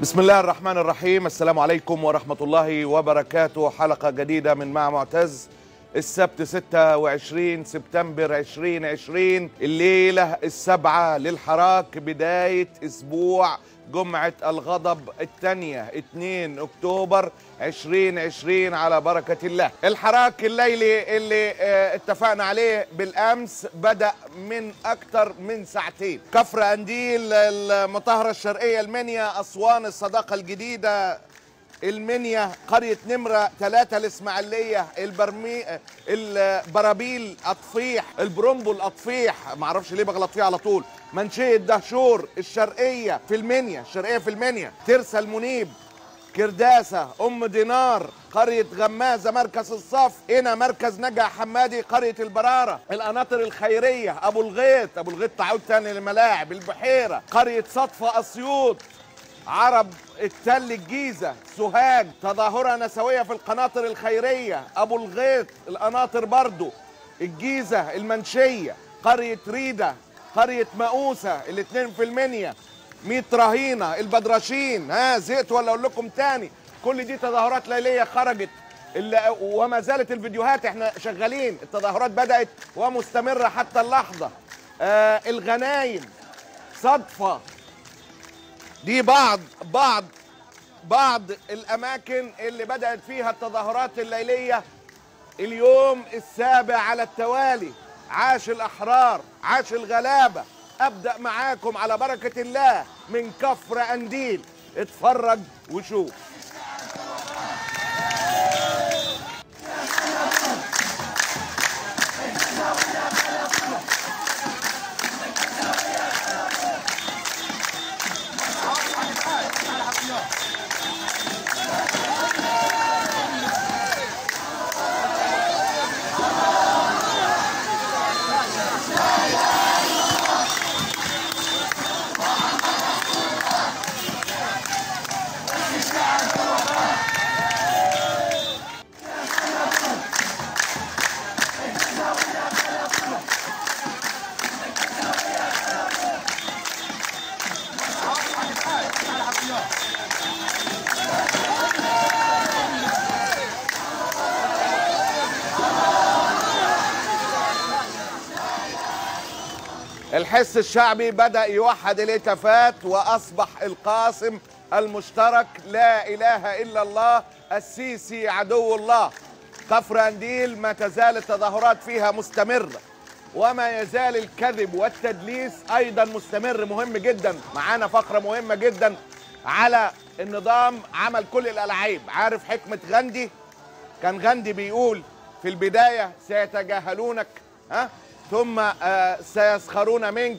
بسم الله الرحمن الرحيم. السلام عليكم ورحمة الله وبركاته. حلقة جديدة من مع معتز. السبت 26 سبتمبر 2020 الليلة السبعة للحراك بداية أسبوع جمعة الغضب الثانية 2 أكتوبر 2020 على بركة الله. الحراك الليلي اللي آه اتفقنا عليه بالأمس بدأ من أكثر من ساعتين. كفر أنديل المطهرة الشرقية المنيا أسوان الصداقة الجديدة المنيا قرية نمرة ثلاثة الإسماعيلية البرمي البرابيل أطفيح البرومبو الأطفيح معرفش ليه بغلط فيه على طول. منشية دهشور الشرقية في المنيا الشرقية في المنيا. ترسى المنيب كرداسة أم دينار قرية غمازة مركز الصف. هنا مركز نجع حمادي قرية البرارة. القناطر الخيرية أبو الغيط. أبو الغيط تعود تاني للملاعب البحيرة. قرية صدفة أسيوط عرب التل الجيزة سوهاج تظاهرة نسوية في القناطر الخيرية أبو الغيط القناطر برضو الجيزة المنشية قرية ريدة قرية مقوسة الاتنين في المنيا ميت رهينة البدرشين ها زهقت ولا أقول لكم تاني؟ كل دي تظاهرات ليلية خرجت وما زالت الفيديوهات إحنا شغالين التظاهرات بدأت ومستمرة حتى اللحظة. آه الغنايم صدفة دي بعض بعض بعض الأماكن اللي بدأت فيها التظاهرات الليلية اليوم السابع على التوالي. عاش الأحرار عاش الغلابة. أبدأ معاكم على بركة الله من كفر أنديل. اتفرج وشوف. الحس الشعبي بدأ يوحد الهتافات وأصبح القاسم المشترك. لا إله إلا الله السيسي عدو الله. كفر أنديل ما تزال التظاهرات فيها مستمرة وما يزال الكذب والتدليس أيضا مستمر. مهم جدا معانا فقرة مهمة جدا على النظام عمل كل الألعاب. عارف حكمة غاندي؟ كان غاندي بيقول في البداية سيتجاهلونك ها؟ ثم سيسخرون منك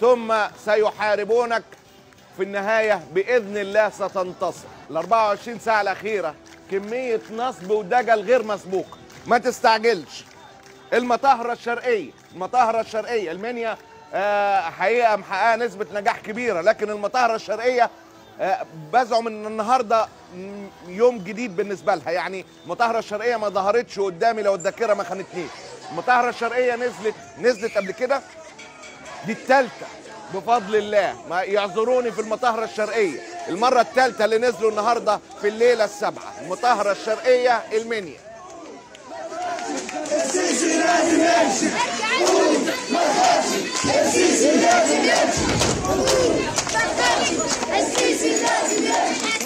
ثم سيحاربونك. في النهاية بإذن الله ستنتصر. ال 24 ساعة الأخيرة كمية نصب ودجل غير مسبوق ما تستعجلش. المطهرة الشرقية المطهرة الشرقية المنيا حقيقة محققة نسبة نجاح كبيرة لكن المطهرة الشرقية بزعم إن النهارده يوم جديد بالنسبة لها. يعني المطهره الشرقية ما ظهرتش قدامي لو الذاكرة ما خانتنيش. المطهره الشرقيه نزلت نزلت قبل كده؟ دي الثالثه بفضل الله ما يعذروني في المطهره الشرقيه المرة الثالثه اللي نزلوا النهارده في الليلة السابعة. المطهره الشرقيه المنيا. السيسي لازم يمشي السيسي لازم يمشي السيسي لازم يمشي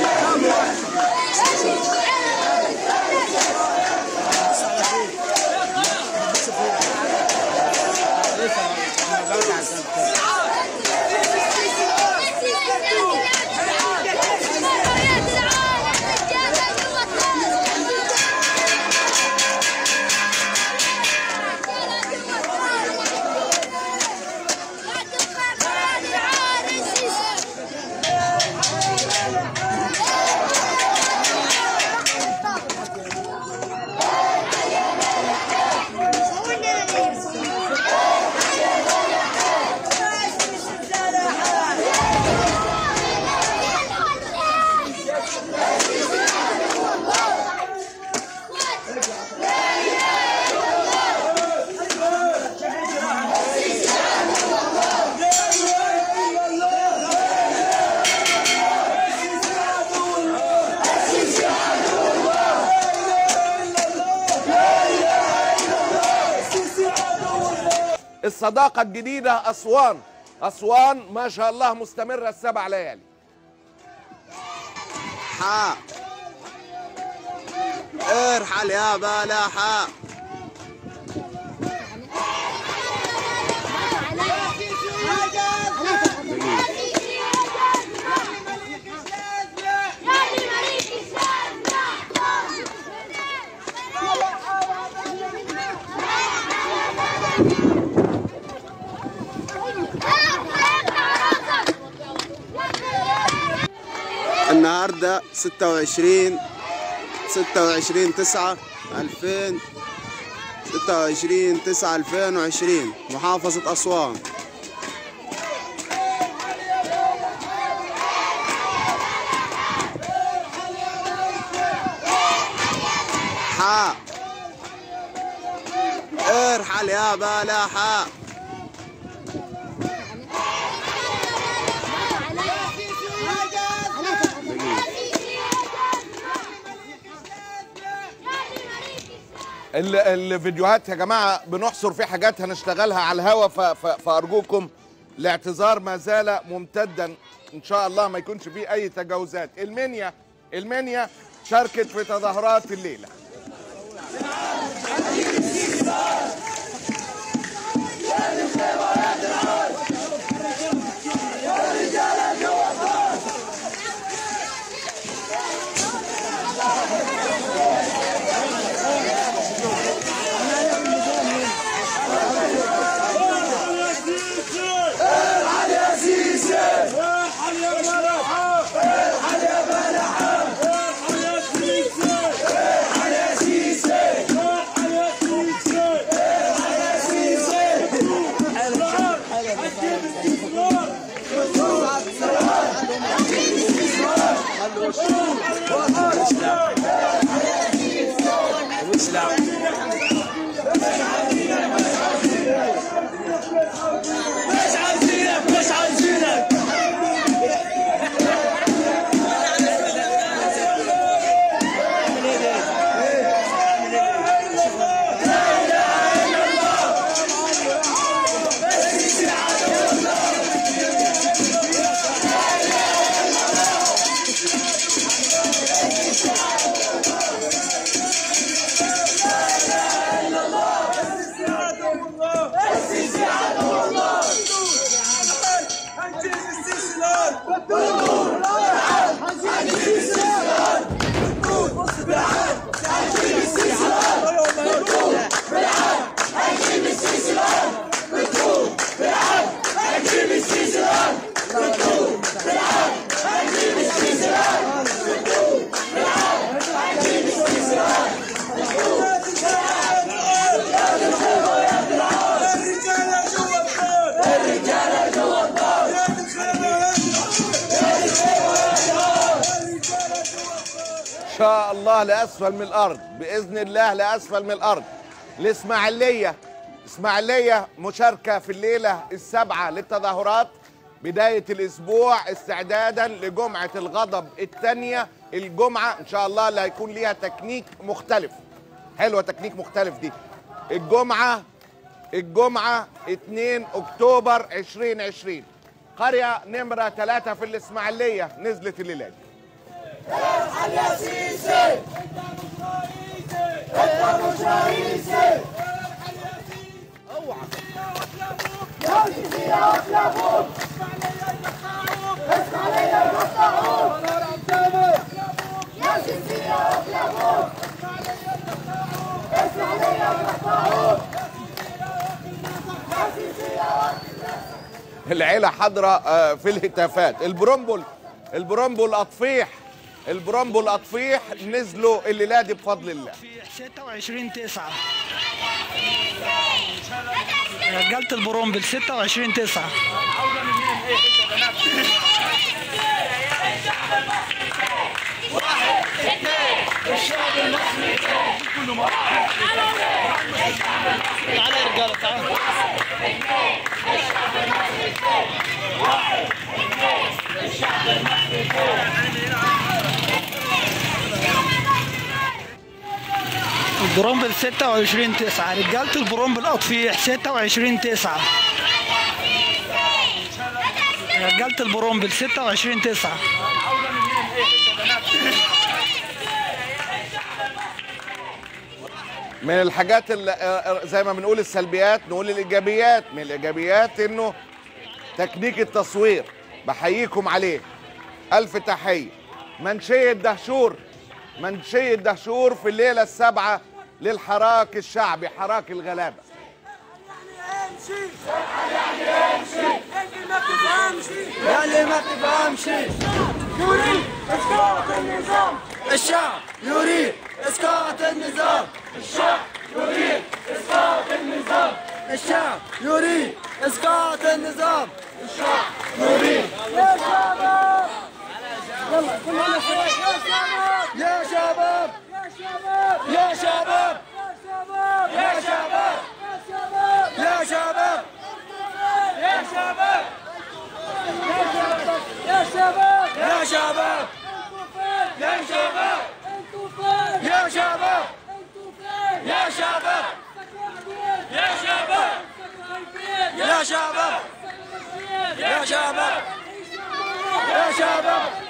العالم الصداقة الجديدة أسوان. أسوان ما شاء الله مستمرة السبع ليالي. حاء ارحل يا بلحاء النهارده 26 26 9 2000 26 9 2020 محافظة أسوان. إرحل يا بلحاء ال- الفيديوهات يا جماعة بنحصر في حاجات هنشتغلها على الهوا ف- ف- فأرجوكم الاعتذار ما زال ممتدا. إن شاء الله ما يكونش فيه أي تجاوزات. المنيا المنيا شاركت في تظاهرات الليلة. الله لأسفل من الأرض بإذن الله لأسفل من الأرض. الإسماعيلية إسماعيلية مشاركة في الليلة السابعة للتظاهرات بداية الأسبوع استعدادا لجمعة الغضب الثانية الجمعة إن شاء الله اللي هيكون ليها تكنيك مختلف. حلوة تكنيك مختلف دي. الجمعة الجمعة 2 أكتوبر 2020 قرية نمرة ثلاثة في الإسماعيلية نزلت الليلة دي. العيلة حاضرة آه، في الهتافات. البرومبول البرومبول أطفيح. البرومبول أطفيح نزلوا الليلة دي بفضل الله. 26 9 رجالة البرومبل 26 9 تعالى يا رجالة تعالى برومبل 26 9 رجالة البرومبل أطفيح 26 9 رجالة البرومبل 26 9 من الحاجات اللي زي ما بنقول السلبيات نقول الإيجابيات. من الإيجابيات إنه تكنيك التصوير بحييكم عليه. ألف تحية. منشيه دهشور منشيه دهشور في الليلة السابعة للحراك الشعبي حراك الغلابة. اللي ما تفهمش. يريد اسقاط النظام. الشعب يريد اسقاط النظام. الشعب يريد اسقاط النظام. الشعب يريد اسقاط النظام. الشعب يريد يا شباب. يلا كلنا يا شباب. يا شباب. يا شباب يا شباب يا شباب يا شباب يا شباب يا شباب أنتوا فين يا شباب أنتوا فين يا شباب يا شباب يا شباب يا شباب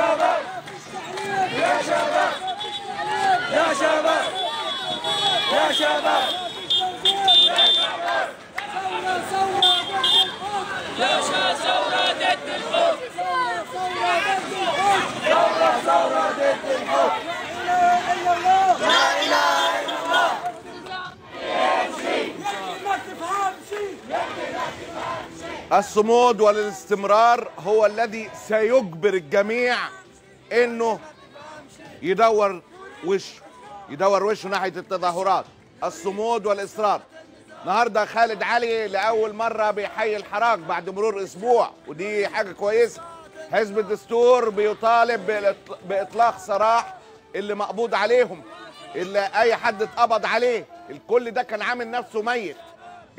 شباب. يا شباب. يا شباب. يا شباب. الصمود والاستمرار هو الذي سيجبر الجميع إنه يدور وشه يدور وشه ناحية التظاهرات. الصمود والإصرار. النهارده خالد علي لأول مرة بيحيي الحراك بعد مرور أسبوع ودي حاجة كويسة. حزب الدستور بيطالب بإطلاق سراح اللي مقبوض عليهم اللي أي حد اتقبض عليه. الكل ده كان عامل نفسه ميت.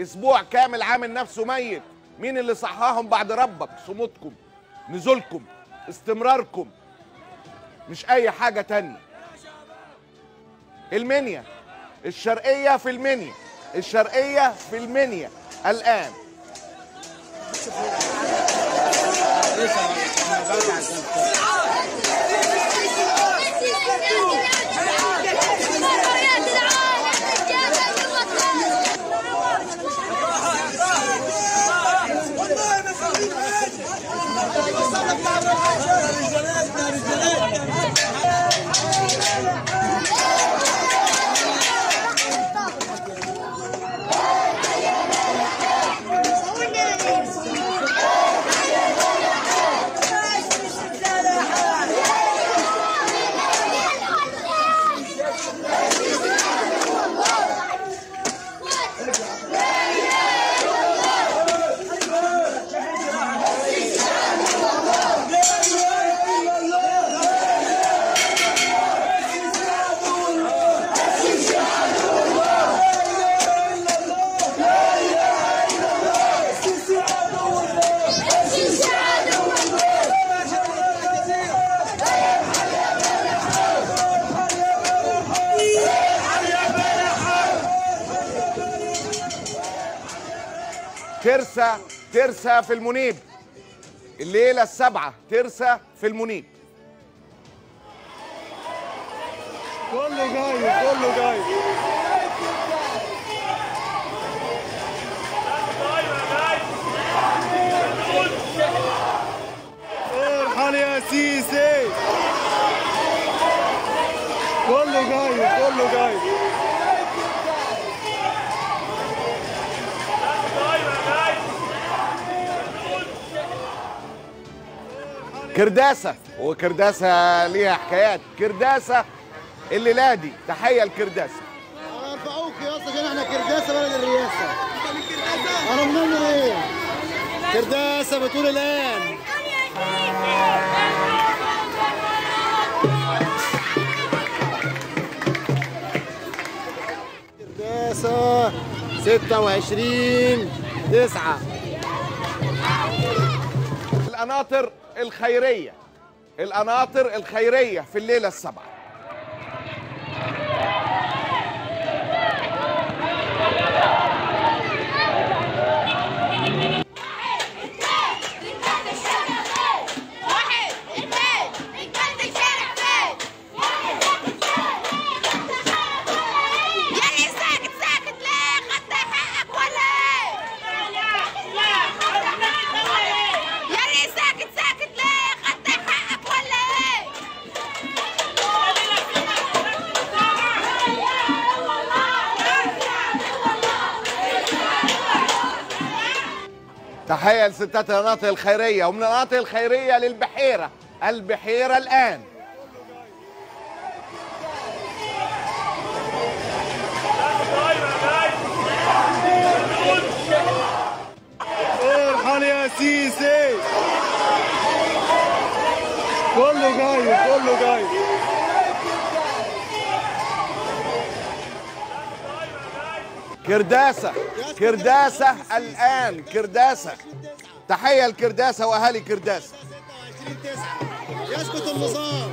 أسبوع كامل عامل نفسه ميت. مين اللي صحاهم بعد ربك؟ صمودكم نزولكم استمراركم. مش أي حاجة تانية. المنيا. الشرقية في المنيا. الشرقية في المنيا. الآن. ترسة ترسة في المنيب. الليلة السبعة ترسة في المنيب. كله جاي كله جاي. ارحل يا سيسي. كله جاي كله جاي. كرداسة. وكرداسة ليها حكايات. كرداسة اللي لادي تحية لكرداسة. رفعوك أرفعوك يا أسطى عشان إحنا كرداسة بلد الرياسة أنت من كرداسة؟ أنا من إيه؟ كرداسة بتقول الآن. كرداسة 26 9 القناطر الخيرية القناطر الخيرية في الليلة السبعة. تحية لستات القناطر الخيرية ومن القناطر الخيرية للبحيرة. البحيرة الآن. ارحل يا سيسي. كله جاي كله جاي. كرداسة. كرداسة الآن. كرداسة. تحية لكرداسة وأهالي كرداسة. 26 9 يسقط النظام.